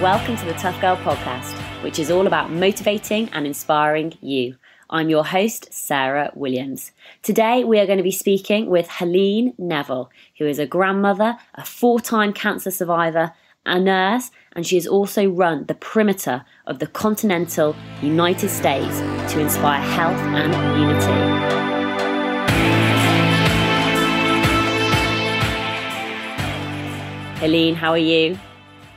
welcome to the Tough Girl podcast, which is all about motivating and inspiring you. I'm your host, Sarah Williams. Today, we are going to be speaking with Helene Neville, who is a grandmother, a four time cancer survivor, a nurse, and she has also run the perimeter of the continental United States to inspire health and unity. Helene, how are you?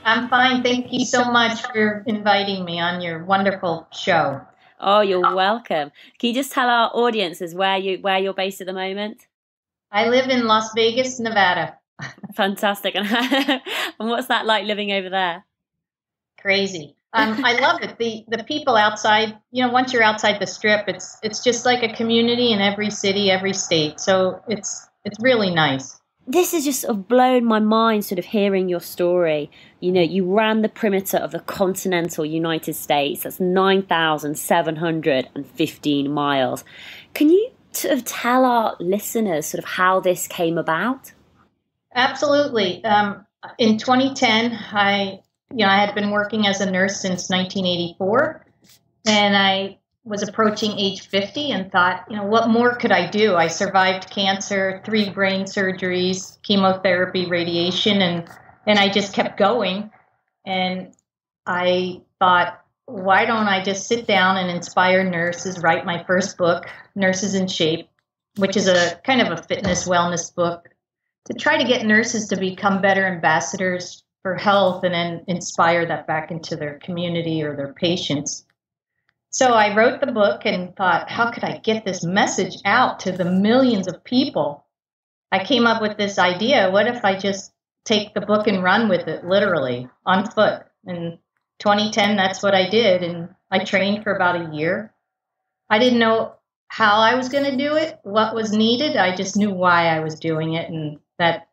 I'm fine. Thank you so much for inviting me on your wonderful show. Oh, you're welcome. Can you just tell our audiences where you where you're based at the moment? I live in Las Vegas, Nevada. Fantastic. And, and what's that like living over there? Crazy. Um, I love it. The the people outside, you know, once you're outside the strip, it's it's just like a community in every city, every state. So it's it's really nice this has just sort of blown my mind sort of hearing your story. You know you ran the perimeter of the continental united states. That's 9715 miles. Can you sort of tell our listeners sort of how this came about? Absolutely. Um, in 2010 i you know i had been working as a nurse since 1984 and i was approaching age 50 and thought, you know, what more could I do? I survived cancer, three brain surgeries, chemotherapy, radiation, and and I just kept going. And I thought, why don't I just sit down and inspire nurses, write my first book, Nurses in Shape, which is a kind of a fitness wellness book, to try to get nurses to become better ambassadors for health and then inspire that back into their community or their patients. So I wrote the book and thought, how could I get this message out to the millions of people? I came up with this idea. What if I just take the book and run with it literally on foot? In 2010, that's what I did. And I trained for about a year. I didn't know how I was going to do it, what was needed. I just knew why I was doing it. And that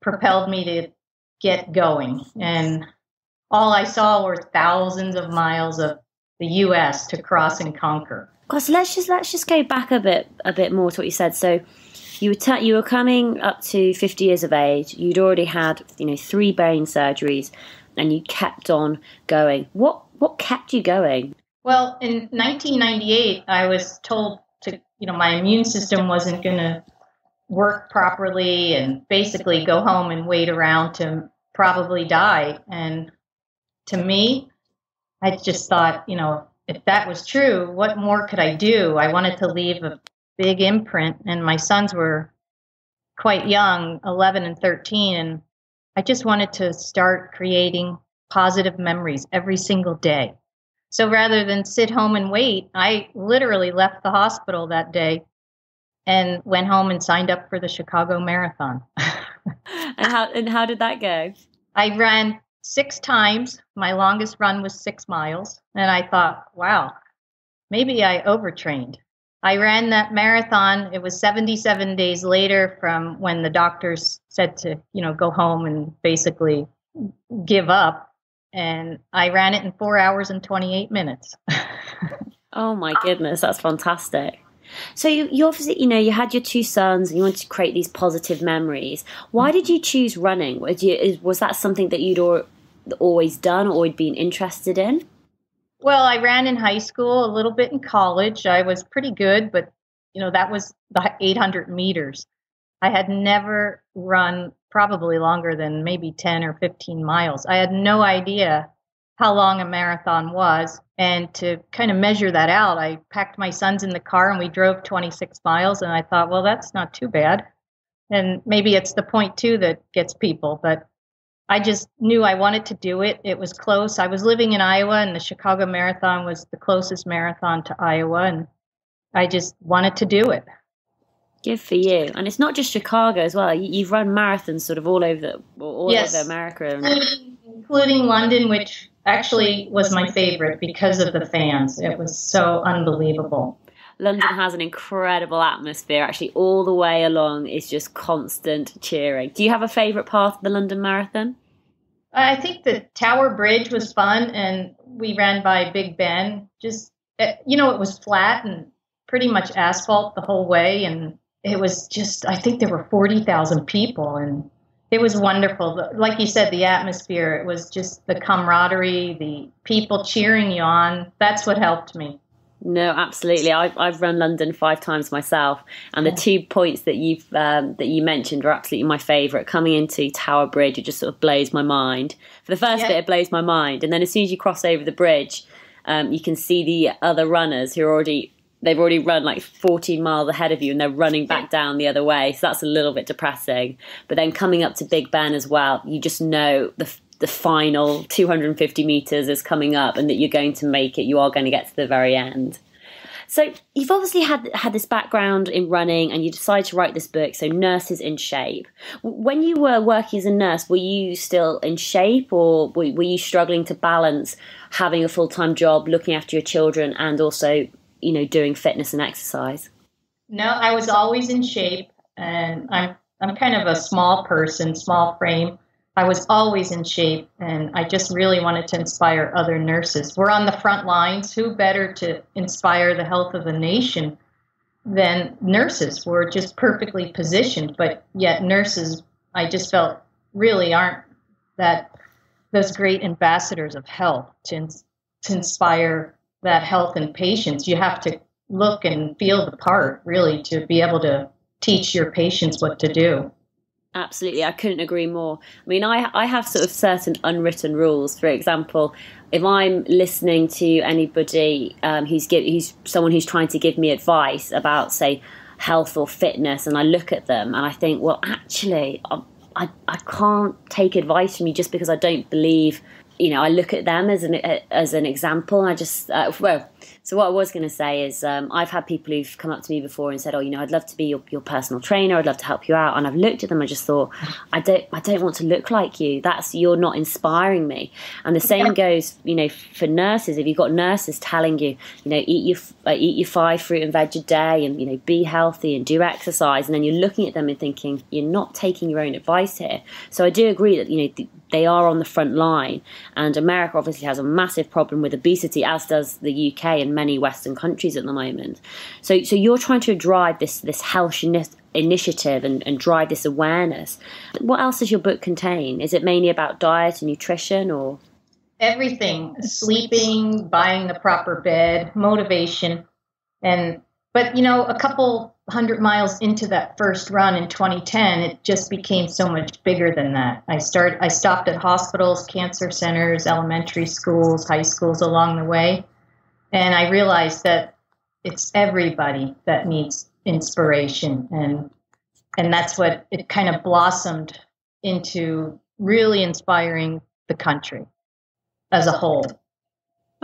propelled me to get going. And all I saw were thousands of miles of the U.S. to cross and conquer. Gosh, let's just let's just go back a bit a bit more to what you said. So you were t- you were coming up to 50 years of age. You'd already had you know three brain surgeries, and you kept on going. What what kept you going? Well, in 1998, I was told to you know my immune system wasn't going to work properly, and basically go home and wait around to probably die. And to me, I just thought, you know, if that was true, what more could I do? I wanted to leave a big imprint, and my sons were quite young 11 and 13 and I just wanted to start creating positive memories every single day. So rather than sit home and wait, I literally left the hospital that day and went home and signed up for the Chicago Marathon. and how and how did that go? I ran six times. My longest run was six miles. And I thought, wow, maybe I overtrained. I ran that marathon. It was 77 days later from when the doctors said to, you know, go home and basically give up. And I ran it in four hours and 28 minutes. oh my goodness, that's fantastic. So you, you obviously, you know, you had your two sons and you wanted to create these positive memories. Why mm-hmm. did you choose running? Was, you, was that something that you'd always done or had been interested in? Well, I ran in high school, a little bit in college. I was pretty good, but you know, that was the 800 meters. I had never run probably longer than maybe 10 or 15 miles. I had no idea how long a marathon was. And to kind of measure that out, I packed my sons in the car and we drove 26 miles. And I thought, well, that's not too bad. And maybe it's the point two that gets people, but I just knew I wanted to do it. It was close. I was living in Iowa, and the Chicago Marathon was the closest marathon to Iowa, and I just wanted to do it. Good for you. And it's not just Chicago as well. You've run marathons sort of all over the, all yes. over America, including London, which actually was my favorite because of the fans. It was so unbelievable. London has an incredible atmosphere. Actually, all the way along is just constant cheering. Do you have a favourite part of the London Marathon? I think the Tower Bridge was fun, and we ran by Big Ben. Just eh, you know, it was flat and pretty much asphalt the whole way, and it was just. I think there were forty thousand people, and it was wonderful. Like you said, the atmosphere, it was just the camaraderie, the people cheering you on. That's what helped me. No, absolutely. I've, I've run London five times myself, and the two points that you've um, that you mentioned are absolutely my favourite. Coming into Tower Bridge, it just sort of blows my mind. For the first yeah. bit, it blows my mind, and then as soon as you cross over the bridge, um, you can see the other runners who are already they've already run like 14 miles ahead of you and they're running back down the other way. So that's a little bit depressing. But then coming up to Big Ben as well, you just know the the final 250 meters is coming up and that you're going to make it. You are going to get to the very end. So you've obviously had had this background in running, and you decided to write this book. So nurses in shape. When you were working as a nurse, were you still in shape, or were, were you struggling to balance having a full time job, looking after your children, and also you know doing fitness and exercise? No, I was always in shape, and I'm I'm kind of a small person, small frame. I was always in shape, and I just really wanted to inspire other nurses. We're on the front lines. Who better to inspire the health of the nation than nurses? We're just perfectly positioned, but yet nurses, I just felt really aren't that those great ambassadors of health to, to inspire that health in patients. You have to look and feel the part, really, to be able to teach your patients what to do. Absolutely, I couldn't agree more. I mean, I I have sort of certain unwritten rules. For example, if I'm listening to anybody um, who's give, who's someone who's trying to give me advice about, say, health or fitness, and I look at them and I think, well, actually, I I, I can't take advice from you just because I don't believe you know, I look at them as an as an example. I just uh, well, so what I was going to say is, um, I've had people who've come up to me before and said, "Oh, you know, I'd love to be your, your personal trainer. I'd love to help you out." And I've looked at them. I just thought, I don't, I don't want to look like you. That's you're not inspiring me. And the same goes, you know, for nurses. If you've got nurses telling you, you know, eat your uh, eat your five fruit and veg a day, and you know, be healthy and do exercise, and then you're looking at them and thinking, you're not taking your own advice here. So I do agree that you know they are on the front line, and America obviously has a massive problem with obesity, as does the UK and many Western countries at the moment. So, so you're trying to drive this this health initiative and, and drive this awareness. What else does your book contain? Is it mainly about diet and nutrition, or everything? Sleeping, buying the proper bed, motivation, and but you know, a couple hundred miles into that first run in 2010, it just became so much bigger than that. I started, I stopped at hospitals, cancer centers, elementary schools, high schools along the way, and I realized that it's everybody that needs inspiration and and that's what it kind of blossomed into really inspiring the country as a whole.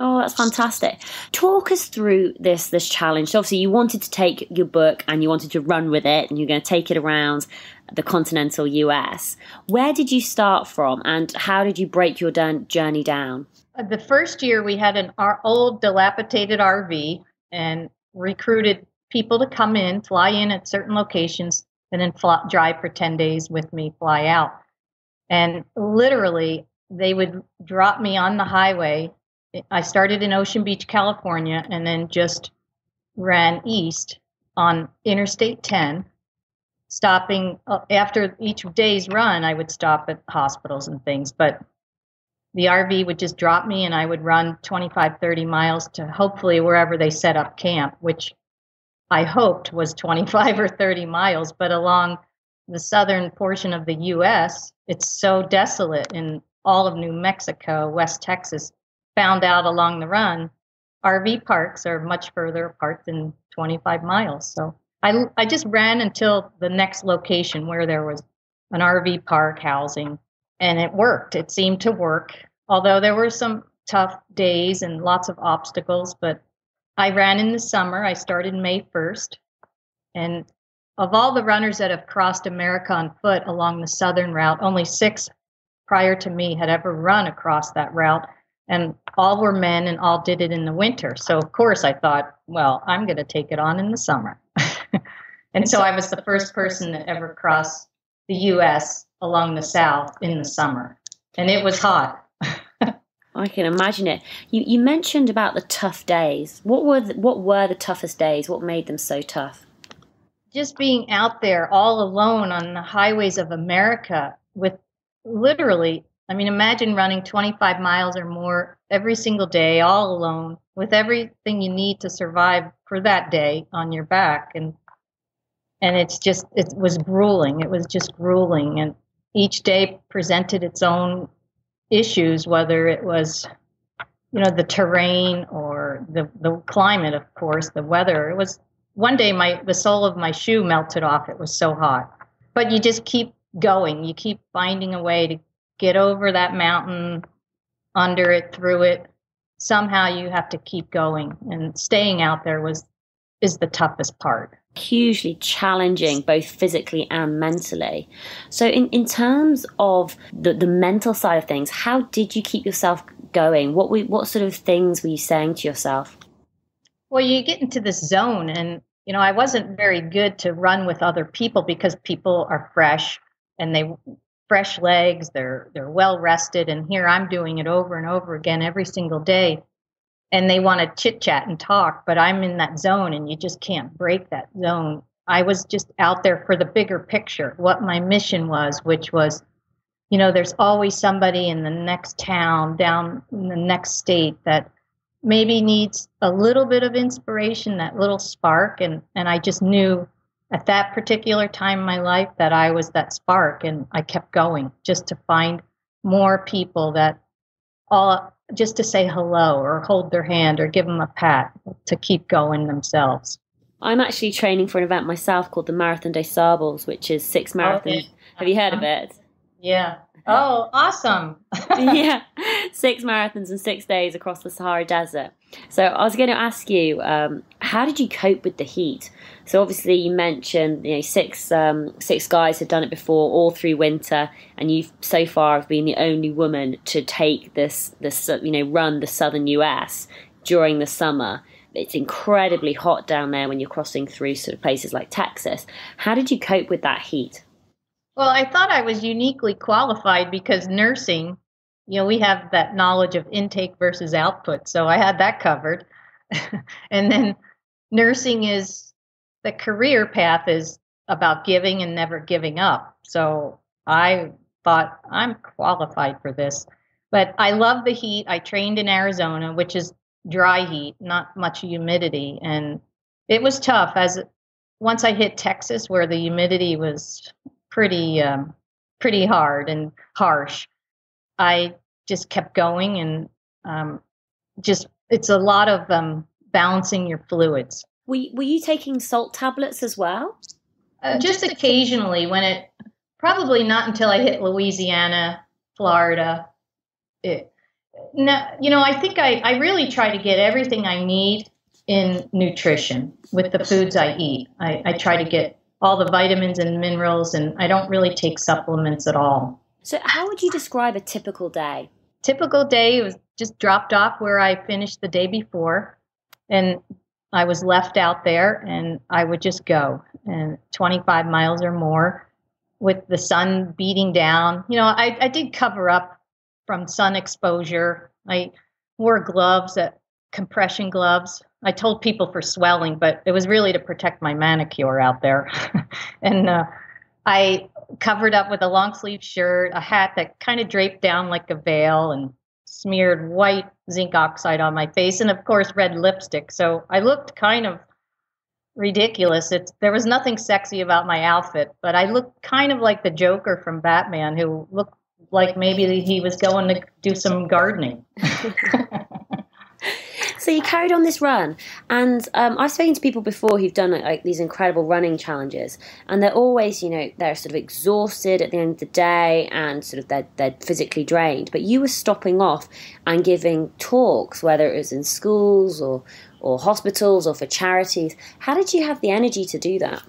Oh, that's fantastic. Talk us through this this challenge. So obviously, you wanted to take your book and you wanted to run with it, and you're going to take it around the continental US. Where did you start from, and how did you break your journey down? Uh, the first year we had an our old dilapidated RV and recruited people to come in, fly in at certain locations, and then fly, drive for 10 days with me, fly out. And literally, they would drop me on the highway. I started in Ocean Beach, California, and then just ran east on Interstate 10, stopping uh, after each day's run. I would stop at hospitals and things, but the RV would just drop me and I would run 25, 30 miles to hopefully wherever they set up camp, which I hoped was 25 or 30 miles. But along the southern portion of the U.S., it's so desolate in all of New Mexico, West Texas, found out along the run, RV parks are much further apart than 25 miles. So I, I just ran until the next location where there was an RV park housing and it worked. It seemed to work, although there were some tough days and lots of obstacles. But I ran in the summer. I started May 1st. And of all the runners that have crossed America on foot along the southern route, only six prior to me had ever run across that route. And all were men and all did it in the winter. So, of course, I thought, well, I'm going to take it on in the summer. and so I was the first person that ever crossed the U.S along the south in the summer, and it was hot. I can imagine it. You you mentioned about the tough days. What were the, what were the toughest days? What made them so tough? Just being out there all alone on the highways of America with literally, I mean, imagine running 25 miles or more every single day, all alone, with everything you need to survive for that day on your back. And and it's just it was grueling. It was just grueling, and each day presented its own issues, whether it was you know the terrain or the the climate, of course, the weather. It was one day my the sole of my shoe melted off. It was so hot, but you just keep going. You keep finding a way to get over that mountain, under it, through it. Somehow you have to keep going, and staying out there was is the toughest part. Hugely challenging both physically and mentally. So in, in terms of the, the mental side of things how did you keep yourself going? What we what sort of things were you saying to yourself? Well you get into this zone and you know i wasn't very good to run with other people because people are fresh and they fresh legs they're they're well rested and here i'm doing it over and over again every single day and they want to chit chat and talk, but I'm in that zone and you just can't break that zone. I was just out there for the bigger picture, what my mission was, which was, you know, there's always somebody in the next town, down in the next state that maybe needs a little bit of inspiration, that little spark. And, and I just knew at that particular time in my life that I was that spark. And I kept going just to find more people that all just to say hello or hold their hand or give them a pat to keep going themselves. I'm actually training for an event myself called the Marathon des Sables, which is six oh, marathons. Okay. Have you heard of uh-huh. it? Yeah. Oh, awesome. yeah. Six marathons in six days across the Sahara Desert. So I was going to ask you, um, how did you cope with the heat? So obviously you mentioned, you know, six um, six guys had done it before, all through winter, and you so far have been the only woman to take this this you know run the southern U.S. during the summer. It's incredibly hot down there when you're crossing through sort of places like Texas. How did you cope with that heat? Well, I thought I was uniquely qualified because nursing, you know, we have that knowledge of intake versus output. So I had that covered. and then nursing is the career path is about giving and never giving up. So I thought I'm qualified for this. But I love the heat. I trained in Arizona, which is dry heat, not much humidity. And it was tough as once I hit Texas where the humidity was pretty um, pretty hard and harsh. I just kept going and um, just it's a lot of um, balancing your fluids. Were Were you taking salt tablets as well? Uh, just occasionally when it probably not until I hit Louisiana, Florida. It, no, you know, I think I, I really try to get everything I need in nutrition with the foods I eat. I, I try to get all the vitamins and minerals, and I don't really take supplements at all. So, how would you describe a typical day? Typical day was just dropped off where I finished the day before, and I was left out there, and I would just go and 25 miles or more with the sun beating down. You know, I, I did cover up from sun exposure. I wore gloves, that compression gloves, I told people for swelling, but it was really to protect my manicure out there. and uh, I covered up with a long sleeve shirt, a hat that kind of draped down like a veil, and smeared white zinc oxide on my face, and of course, red lipstick. So I looked kind of ridiculous. It's, there was nothing sexy about my outfit, but I looked kind of like the Joker from Batman, who looked like maybe he was going to do some gardening. So you carried on this run, and um, I've spoken to people before who've done like, like, these incredible running challenges, and they're always, you know, they're sort of exhausted at the end of the day, and sort of they're, they're physically drained. But you were stopping off and giving talks, whether it was in schools or or hospitals or for charities. How did you have the energy to do that?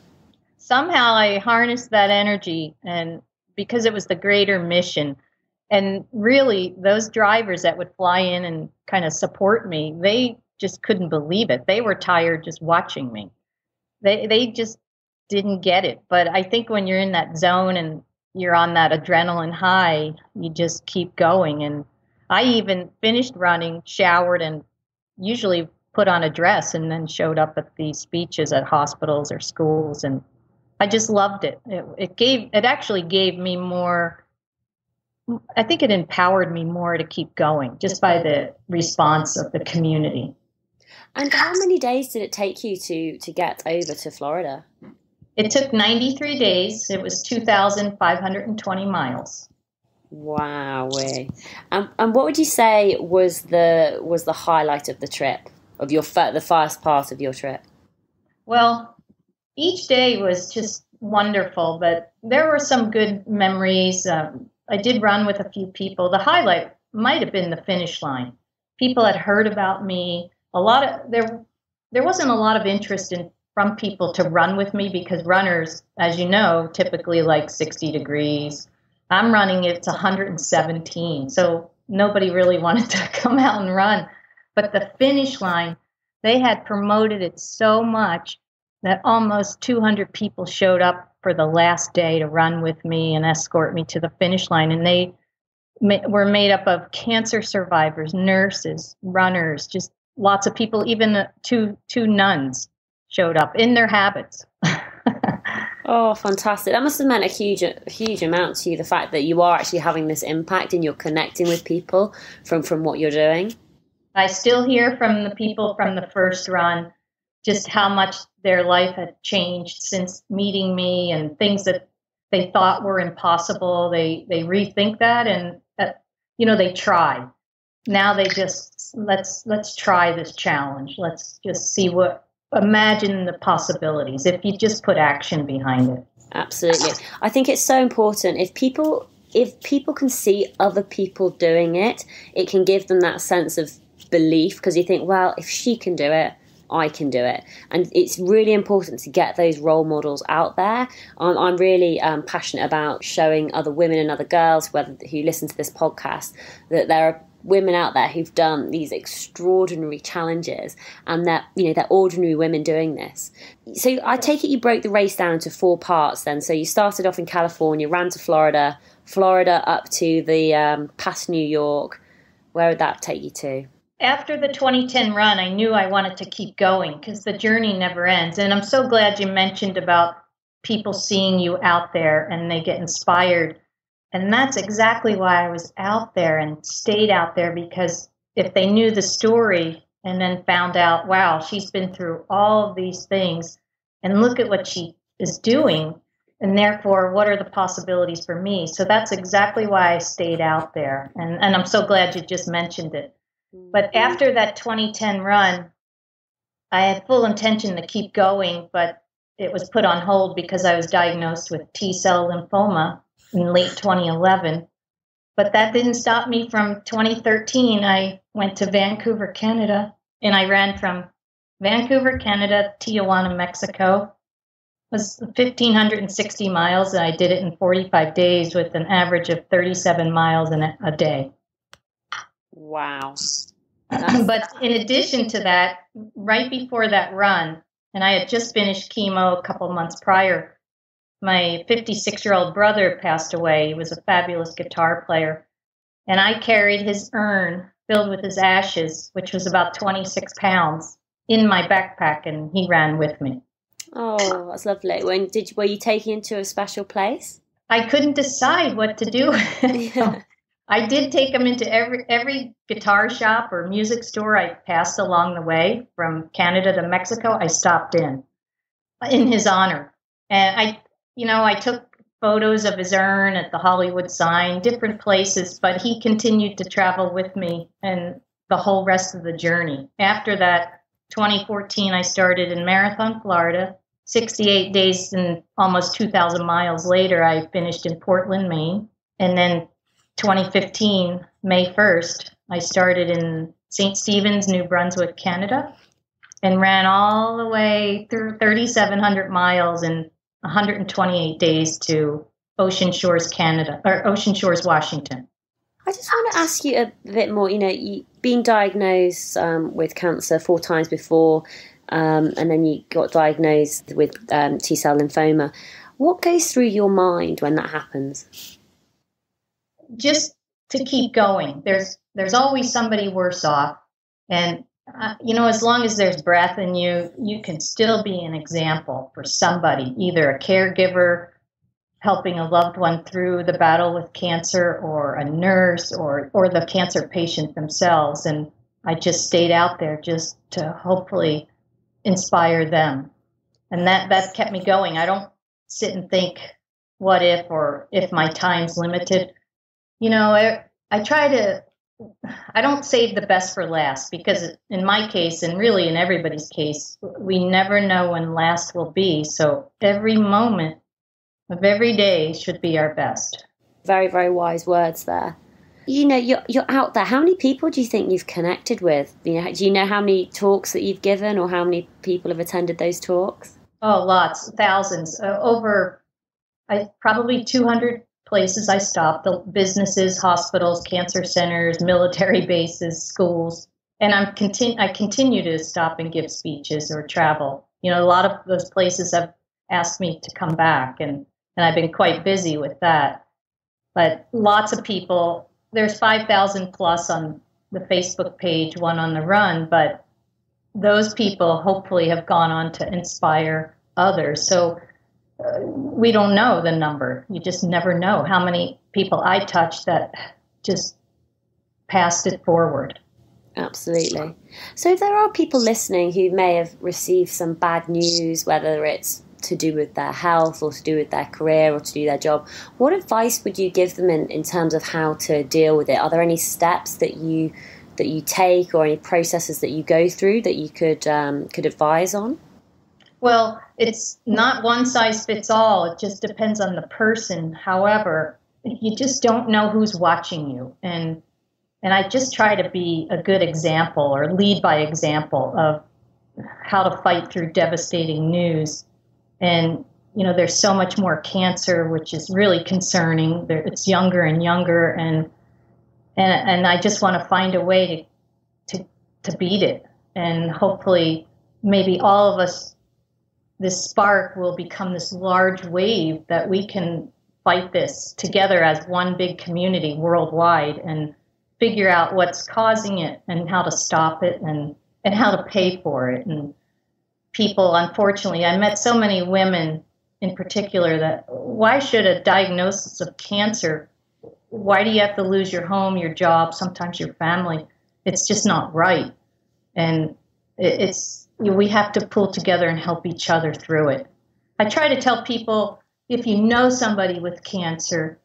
Somehow I harnessed that energy, and because it was the greater mission and really those drivers that would fly in and kind of support me they just couldn't believe it. They were tired just watching me. They they just didn't get it. But i think when you're in that zone and you're on that adrenaline high you just keep going. And i even finished running showered and usually put on a dress and then showed up at the speeches at hospitals or schools. And i just loved it. It, it gave it actually gave me more I think it empowered me more to keep going just by the response of the community. And how many days did it take you to to get over to Florida? It took 93 days. It was 2,520 miles. Wow. Um, and what would you say was the was the highlight of the trip of your the first part of your trip? Well, each day was just wonderful, but there were some good memories. Um, I did run with a few people. The highlight might have been the finish line. People had heard about me. A lot of there there wasn't a lot of interest in from people to run with me because runners, as you know, typically like 60 degrees. I'm running it's 117. So nobody really wanted to come out and run. But the finish line, they had promoted it so much that almost 200 people showed up for the last day to run with me and escort me to the finish line. And they ma- were made up of cancer survivors, nurses, runners, just lots of people, even two, two nuns showed up in their habits. oh, fantastic. That must have meant a huge, huge amount to you, the fact that you are actually having this impact and you're connecting with people from, from what you're doing. I still hear from the people from the first run just how much their life had changed since meeting me and things that they thought were impossible. They they rethink that and uh, you know they try. Now they just let's let's try this challenge. Let's just see what imagine the possibilities if you just put action behind it. Absolutely. I think it's so important if people if people can see other people doing it, it can give them that sense of belief because you think, well, if she can do it, I can do it. And it's really important to get those role models out there. I'm, I'm really um, passionate about showing other women and other girls whether, who listen to this podcast that there are women out there who've done these extraordinary challenges and that you know they're ordinary women doing this. So i take it you broke the race down into four parts then. So you started off in california ran to florida florida up to the um, past new york. Where would that take you to after the 2010 run, I knew I wanted to keep going because the journey never ends. And I'm so glad you mentioned about people seeing you out there and they get inspired. And that's exactly why I was out there and stayed out there because if they knew the story and then found out, wow, she's been through all of these things and look at what she is doing. And therefore, what are the possibilities for me? So that's exactly why I stayed out there. And, and I'm so glad you just mentioned it but mm-hmm. after that 2010 run, I had full intention to keep going, but it was put on hold because I was diagnosed with T cell lymphoma in late 2011. But that didn't stop me from 2013. I went to Vancouver, Canada, and I ran from Vancouver, Canada, to Tijuana, Mexico. It was 1,560 miles, and I did it in 45 days with an average of 37 miles in a day. Wow. but in addition to that, right before that run, and I had just finished chemo a couple months prior, my 56 year old brother passed away. He was a fabulous guitar player. And I carried his urn filled with his ashes, which was about 26 pounds, in my backpack, and he ran with me. Oh, that's lovely. When did were you taking him to a special place? I couldn't decide what to do. I did take him into every every guitar shop or music store I passed along the way from Canada to Mexico. I stopped in in his honor, and I, you know, I took photos of his urn at the Hollywood sign, different places. But he continued to travel with me and the whole rest of the journey. After that, 2014, I started in Marathon, Florida. 68 days and almost 2,000 miles later, I finished in Portland, Maine. And then 2015, May 1st, I started in St. Stephen's, New Brunswick, Canada, and ran all the way through 3,700 miles in 128 days to Ocean Shores, Canada, or Ocean Shores, Washington. I just want to ask you a bit more. You know, you, being diagnosed um, with cancer four times before, um, and then you got diagnosed with um, T cell lymphoma. What goes through your mind when that happens? Just to keep going. There's there's always somebody worse off, and uh, you know as long as there's breath in you, you can still be an example for somebody, either a caregiver, helping a loved one through the battle with cancer or a nurse or or the cancer patient themselves and I just stayed out there just to hopefully inspire them. And that that kept me going. I don't sit and think what if or if my time's limited. You know, I, I try to I don't save the best for last because in my case and really in everybody's case, we never know when last will be. So every moment of every day should be our best. Very, very wise words there. You know, you're, you're out there. How many people do you think you've connected with? You know, do you know how many talks that you've given or how many people have attended those talks? Oh, lots, thousands. Uh, over, I probably 200 places I stopped the businesses, hospitals, cancer centers, military bases, schools. And I'm continu- I continue to stop and give speeches or travel. You know, a lot of those places have asked me to come back, and and I've been quite busy with that. But lots of people, there's 5,000 plus on the Facebook page, one on the run, but those people hopefully have gone on to inspire others. So we don't know the number. You just never know how many people I touched that just passed it forward. Absolutely. So, if there are people listening who may have received some bad news, whether it's to do with their health or to do with their career or to do their job, what advice would you give them in, in terms of how to deal with it? Are there any steps that you that you take or any processes that you go through that you could um, could advise on? Well, it's not one size fits all. It just depends on the person. However, you just don't know who's watching you, and and I just try to be a good example or lead by example of how to fight through devastating news and you know there's so much more cancer which is really concerning it's younger and younger and and and I just want to find a way to to to beat it and hopefully maybe all of us this spark will become this large wave that we can fight this together as one big community worldwide and figure out what's causing it and how to stop it and and how to pay for it and people, unfortunately, I met so many women in particular that why should a diagnosis of cancer, why do you have to lose your home, your job, sometimes your family? It's just not right. And it's, we have to pull together and help each other through it. I try to tell people if you know somebody with cancer,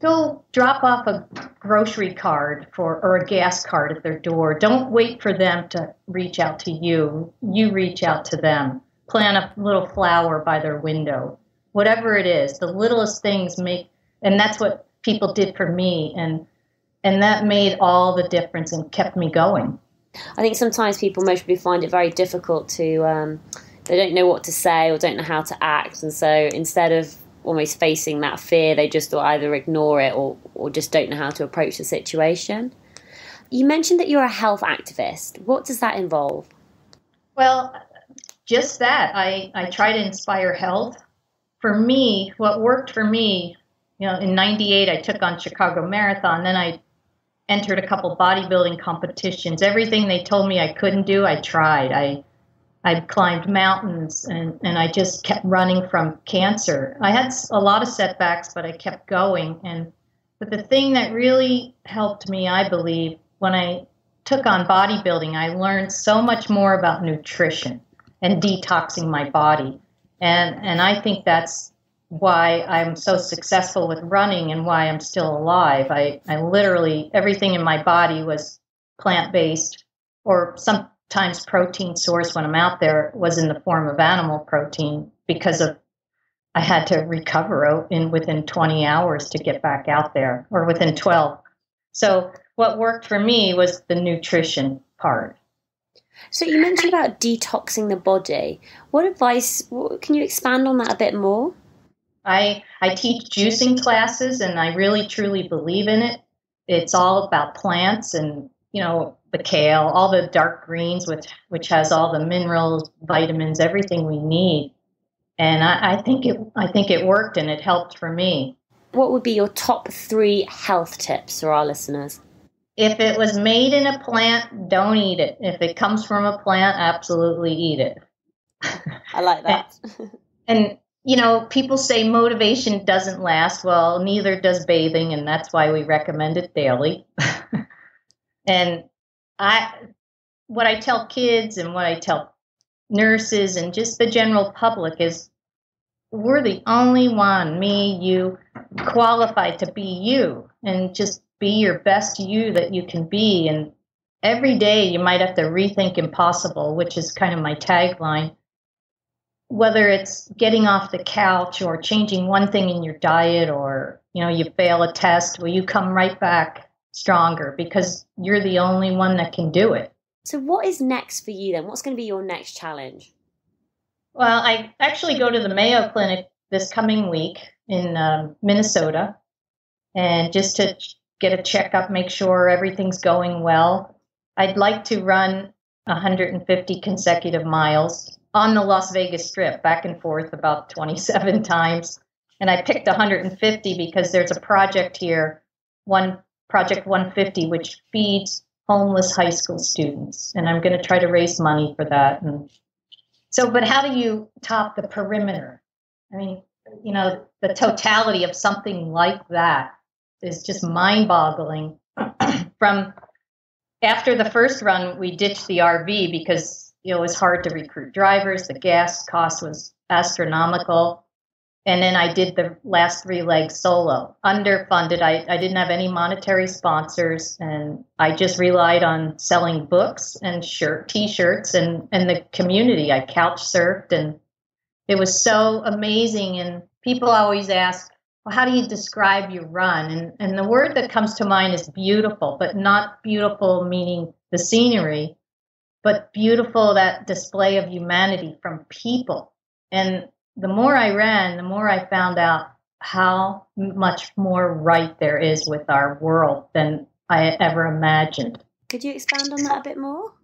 go drop off a grocery card for or a gas card at their door. Don't wait for them to reach out to you. You reach out to them. Plant a little flower by their window. Whatever it is, the littlest things make and that's what people did for me and and that made all the difference and kept me going. I think sometimes people mostly find it very difficult to um, they don't know what to say or don't know how to act and so instead of almost facing that fear, they just either ignore it or, or just don't know how to approach the situation. You mentioned that you're a health activist. What does that involve? Well, just that. I, I try to inspire health. For me, what worked for me, you know, in 98, I took on Chicago Marathon. Then I entered a couple bodybuilding competitions. Everything they told me I couldn't do, I tried. I I climbed mountains and, and I just kept running from cancer. I had a lot of setbacks, but I kept going. And but the thing that really helped me, I believe, when I took on bodybuilding, I learned so much more about nutrition and detoxing my body. And and I think that's why I'm so successful with running and why I'm still alive. I, I literally everything in my body was plant based or some times protein source when I'm out there was in the form of animal protein because of I had to recover in within 20 hours to get back out there or within 12. So what worked for me was the nutrition part. So you mentioned about detoxing the body. What advice can you expand on that a bit more? I I teach juicing classes and I really truly believe in it. It's all about plants and you know the kale, all the dark greens, which which has all the minerals, vitamins, everything we need. And I, I think it I think it worked and it helped for me. What would be your top three health tips for our listeners? If it was made in a plant, don't eat it. If it comes from a plant, absolutely eat it. I like that. and, and you know, people say motivation doesn't last. Well, neither does bathing, and that's why we recommend it daily. and I, what I tell kids and what I tell nurses and just the general public is we're the only one, me, you, qualified to be you and just be your best you that you can be. And every day you might have to rethink impossible, which is kind of my tagline whether it's getting off the couch or changing one thing in your diet or you know you fail a test well you come right back stronger? Because you're the only one that can do it. So what is next for you then? What's going to be your next challenge? Well i actually go to the mayo clinic this coming week in um, minnesota. And just to get a checkup make sure everything's going well. I'd like to run 150 consecutive miles on the Las Vegas Strip, back and forth about 27 times. And I picked 150 because there's a project here, one project 150, which feeds homeless high school students, and I'm going to try to raise money for that. And so, but how do you top the perimeter? I mean, you know, the totality of something like that is just mind-boggling. From after the first run, we ditched the RV because it was hard to recruit drivers. The gas cost was astronomical. And then I did the last three legs solo, underfunded. I, I didn't have any monetary sponsors, and I just relied on selling books and shirt, t-shirts, and and the community. I couch surfed, and it was so amazing. And people always ask, well, how do you describe your run? And and the word that comes to mind is beautiful, but not beautiful meaning the scenery, but beautiful that display of humanity from people. And the more I ran, the more I found out how much more right there is with our world than I ever imagined. Could you expand on that a bit more?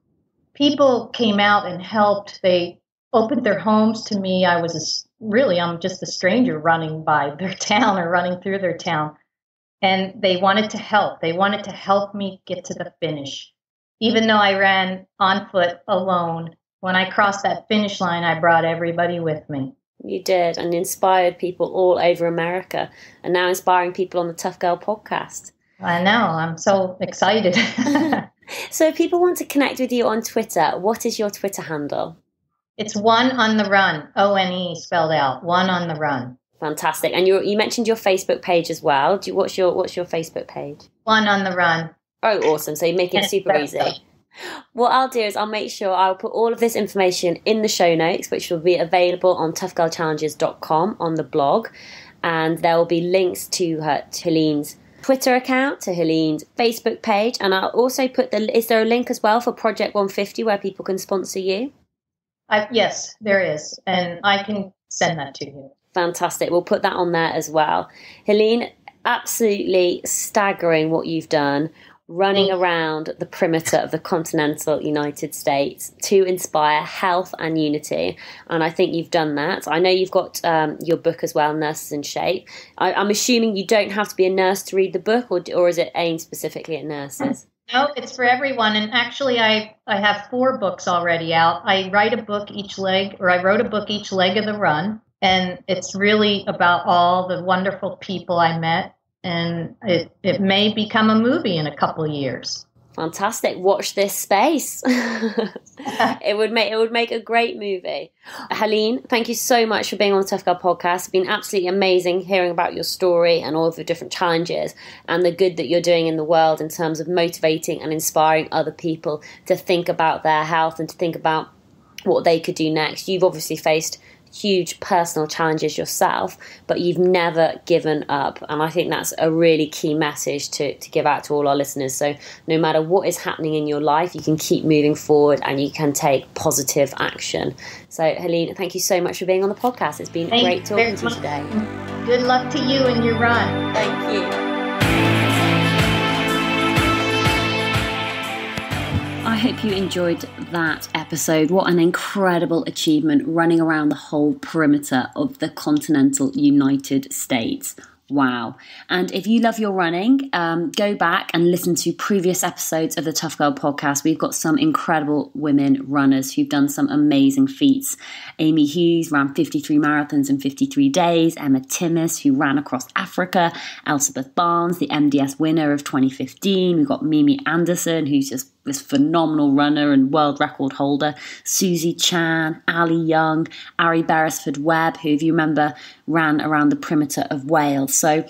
People came out and helped. They opened their homes to me. I was a, really, I'm just a stranger running by their town or running through their town. And they wanted to help. They wanted to help me get to the finish even though I ran on foot alone, when I crossed that finish line, I brought everybody with me. You did, and inspired people all over America, and now inspiring people on the Tough Girl podcast. I know, I'm so excited. so, if people want to connect with you on Twitter, what is your Twitter handle? It's one on the run, O N E spelled out, one on the run. Fantastic. And you you mentioned your Facebook page as well. Do you, what's your what's your Facebook page? One on the run. Oh, awesome. So you make it super easy. What I'll do is I'll make sure I'll put all of this information in the show notes, which will be available on toughgirlchallenges.com on the blog. And there will be links to her to Helene's Twitter account, to Helene's Facebook page, and I'll also put the. Is there a link as well for Project 150 where people can sponsor you? I, yes, there is, and I can send that to you. Fantastic. We'll put that on there as well. Helene, absolutely staggering what you've done running mm. around the perimeter of the continental United States to inspire health and unity. And I think you've done that. I know you've got um, your book as well, Nurses in Shape. I, am assuming you don't have to be a nurse to read the book, or, or is it aimed specifically at nurses? No, it's for everyone. And actually, I, I have four books already out. I write a book each leg, or I wrote a book each leg of the run. And it's really about all the wonderful people I met and it, it may become a movie in a couple of years. Fantastic! Watch this space. it would make it would make a great movie. Helene, thank you so much for being on the Tough Girl podcast. It's been absolutely amazing hearing about your story and all of the different challenges and the good that you're doing in the world in terms of motivating and inspiring other people to think about their health and to think about what they could do next. You've obviously faced huge personal challenges yourself, but you've never given up. And I think that's a really key message to, to give out to all our listeners. So, no matter what is happening in your life, you can keep moving forward and you can take positive action. So, Helene, thank you so much for being on the podcast. It's been thank great talking to you today. Good luck to you and your run. Thank you. Hope you enjoyed that episode. What an incredible achievement running around the whole perimeter of the continental United States Wow. And if you love your running, um, go back and listen to previous episodes of the Tough Girl podcast. We've got some incredible women runners who've done some amazing feats. Amy Hughes ran 53 marathons in 53 days, Emma Timmis, who ran across Africa, Elizabeth Barnes, the MDS winner of 2015. We've got Mimi Anderson, who's just this phenomenal runner and world record holder, Susie Chan, Ali Young, Ari Beresford Webb, who, if you remember, ran around the perimeter of Wales. So,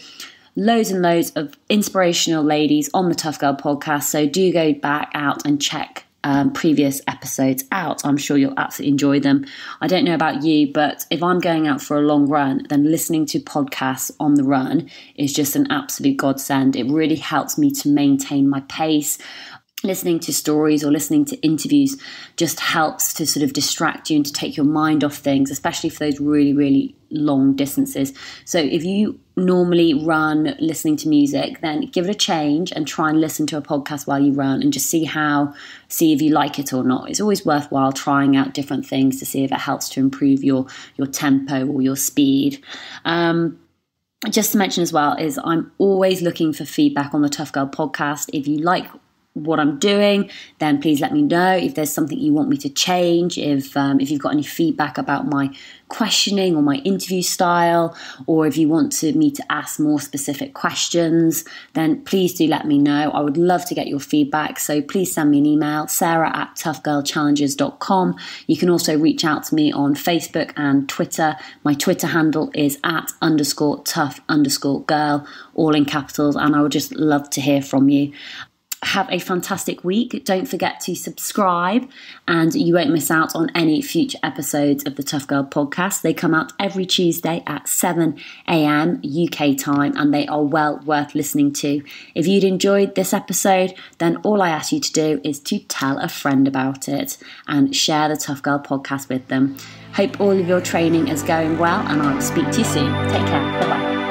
loads and loads of inspirational ladies on the Tough Girl podcast. So, do go back out and check um, previous episodes out. I'm sure you'll absolutely enjoy them. I don't know about you, but if I'm going out for a long run, then listening to podcasts on the run is just an absolute godsend. It really helps me to maintain my pace listening to stories or listening to interviews just helps to sort of distract you and to take your mind off things, especially for those really, really long distances. So if you normally run listening to music, then give it a change and try and listen to a podcast while you run and just see how, see if you like it or not. It's always worthwhile trying out different things to see if it helps to improve your your tempo or your speed. Um, just to mention as well is I'm always looking for feedback on the Tough Girl podcast. If you like what I'm doing, then please let me know if there's something you want me to change. If um, if you've got any feedback about my questioning or my interview style, or if you want to, me to ask more specific questions, then please do let me know. I would love to get your feedback. So please send me an email, sarah at toughgirlchallenges.com. You can also reach out to me on Facebook and Twitter. My Twitter handle is at underscore tough underscore girl, all in capitals, and I would just love to hear from you have a fantastic week. Don't forget to subscribe, and you won't miss out on any future episodes of the Tough Girl podcast. They come out every Tuesday at 7 a.m. UK time, and they are well worth listening to. If you'd enjoyed this episode, then all I ask you to do is to tell a friend about it and share the Tough Girl podcast with them. Hope all of your training is going well, and I'll speak to you soon. Take care. Bye bye.